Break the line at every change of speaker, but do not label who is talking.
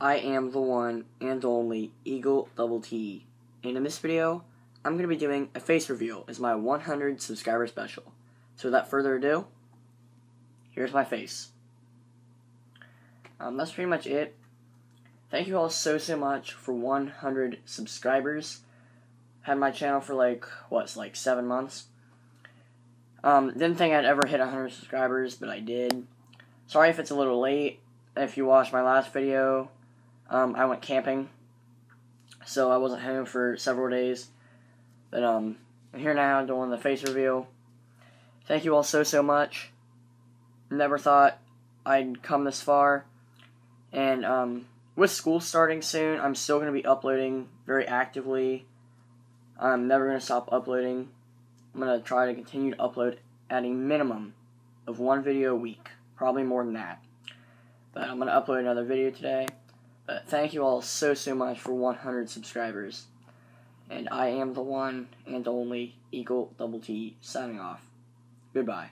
I am the one and only Eagle Double T. And in this video, I'm going to be doing a face reveal as my 100 subscriber special. So without further ado, here's my face. Um, that's pretty much it. Thank you all so, so much for 100 subscribers. Had my channel for like, what's like seven months. Um, didn't think I'd ever hit 100 subscribers, but I did. Sorry if it's a little late. If you watched my last video, um, I went camping, so I wasn't home for several days. But um, I'm here now doing the face reveal. Thank you all so, so much. Never thought I'd come this far. And um, with school starting soon, I'm still going to be uploading very actively. I'm never going to stop uploading. I'm going to try to continue to upload at a minimum of one video a week. Probably more than that. But I'm going to upload another video today. But thank you all so, so much for 100 subscribers. And I am the one and only Eagle Double T signing off. Goodbye.